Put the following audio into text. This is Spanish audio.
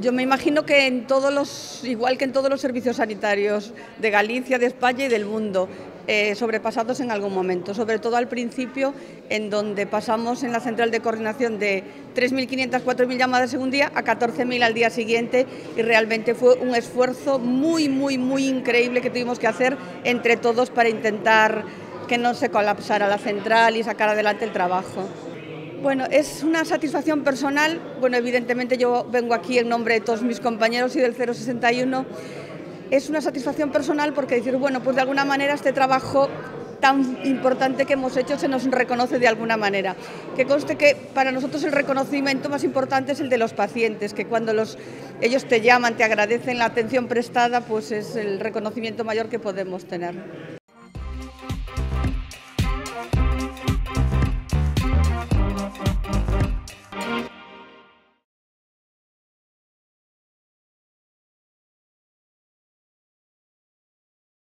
Yo me imagino que en todos los, igual que en todos los servicios sanitarios de Galicia, de España y del mundo, eh, sobrepasados en algún momento, sobre todo al principio, en donde pasamos en la central de coordinación de 3.500, 4.000 llamadas en un día a 14.000 al día siguiente y realmente fue un esfuerzo muy, muy, muy increíble que tuvimos que hacer entre todos para intentar que no se colapsara la central y sacar adelante el trabajo. Bueno, es una satisfacción personal. Bueno, evidentemente yo vengo aquí en nombre de todos mis compañeros y del 061. Es una satisfacción personal porque decir, bueno, pues de alguna manera este trabajo tan importante que hemos hecho se nos reconoce de alguna manera. Que conste que para nosotros el reconocimiento más importante es el de los pacientes, que cuando los, ellos te llaman, te agradecen la atención prestada, pues es el reconocimiento mayor que podemos tener.